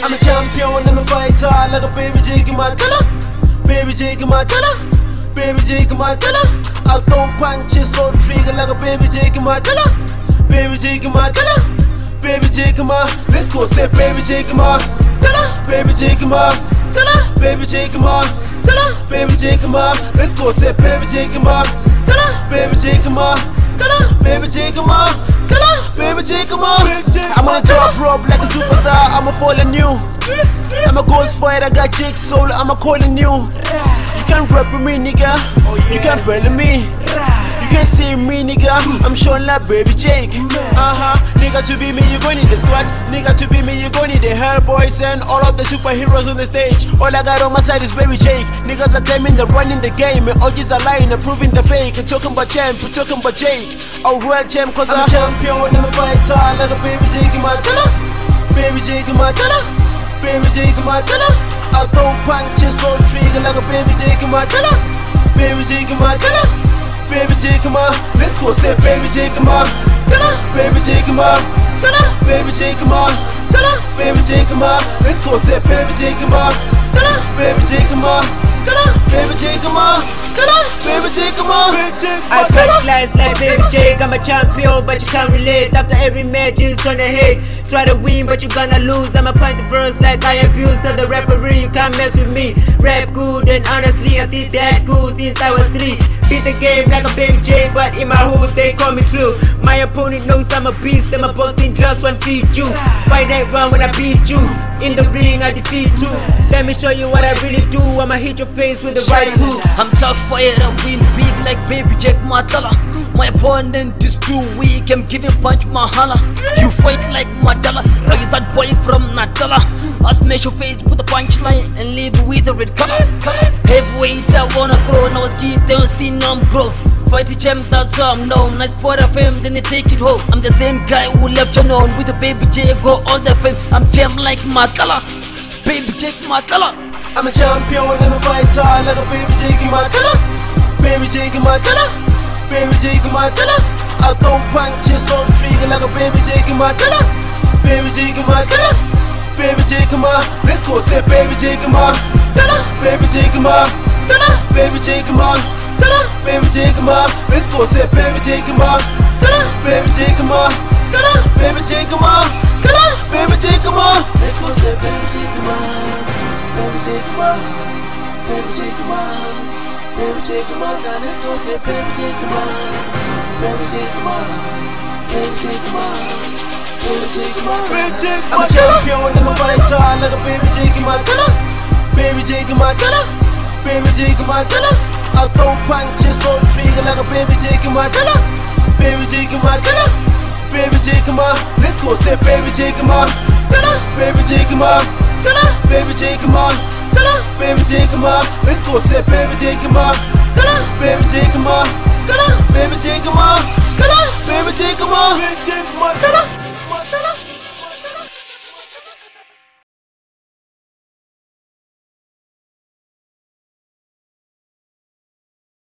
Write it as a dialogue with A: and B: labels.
A: I'm a champion, I'm a fighter, like a baby Jake in my. Baby Jake in my color. Baby Jake in my color. I throw punches so trigger like a baby Jake in my color. Baby Jake in my color. Baby Jake in my. Let's go say baby Jake in my color. Baby Jake in my color. Baby Jake in my color. Baby Jake in my. Let's go say baby Jake in my color. Baby Jake in my color. Baby Jake in my color. I'm on a top rope like a superstar. I'm a falling you. I'm a ghost fight. I got Jake soul. I'm a calling you. You can't rap with me, nigga. You can't bully me. You can't see me, nigga. I'm showing like baby Jake. Uh huh. Nigga, to be me, you gon' need the squad. Nigga, to be me, you gon' need the Hellboys and all of the superheroes on the stage. All I got on my side is baby Jake. Niggas are claiming they're running the game. And OGs are lying and proving the fake. And talking about champ, and talking about Jake. Oh, real champ, cause I'm, a champion when I'm a fighter. Like a baby Jake in my color. Baby Jake in my color. Baby Jake in my color. I throw punches so trigger like a baby Jake in my color. Baby Jake in my color. Baby Jake in my. Let's go say baby Jake in color. Baby Jake in. Baby Jake in color. Baby Jake in. Let's go say baby Jake in color. Baby Jake in Jake in my.
B: I fight lies like Baby Jake, I'm a champion, but you can't relate. After every match, on the head. Try to win, but you gonna lose. I'm a point the verse like I abuse to the referee. You can't mess with me. Rap good, and honestly, I did that good since I was three. Beat the game like a Baby Jake, but in my hood, they call me true. My opponent knows I'm a beast, and my boxing gloves won't feed you. Fight that round when I beat you. In the ring, I defeat you. Let me show you what I really do. I'ma hit your face with the right hook.
C: I'm tough fire and win big like baby Jake Matlala. My opponent is too weak, I'm giving punch Mahala. You fight like that boy from Natala? I smash your face with a punchline and leave with a red color. Heavyweight, I wanna throw, now skis, they don't see no grow. Fight the champ, that's how I'm known. Nice spot of him, then they take it home. I'm the same guy who left you known with the baby J, go all the fame. I'm champ like Matlala, baby Jake Matlala.
A: I'm a champion I'm a fighter like a baby in my color. Baby in my color. Baby in my color. I throw punches on trigger like a baby Jake in My. Let's go say baby my color. Baby my color. Baby my color. Baby my. Let's go say baby my color. Baby my color. Baby my color. Baby my. Let's go say baby my. Baby my. Baby my. Baby my. Let's go say baby Jake. Baby Jake. Baby Jake I'm a champion when I'm a fighter, like a baby Jake in my killer. Baby Jake in my killer. Baby Jake in my killer. I throw punches on trigger like a baby Jake in my killer. Baby Jake in my killer. Baby Jake in my. Let's go say baby Jake in my killer. Baby Jake in my killer. Baby Jake in my killer. Baby Jake in my. Let's go say baby Jake in my killer. Baby Jake in my killer. Baby Jake in my killer. Baby Jake in my color.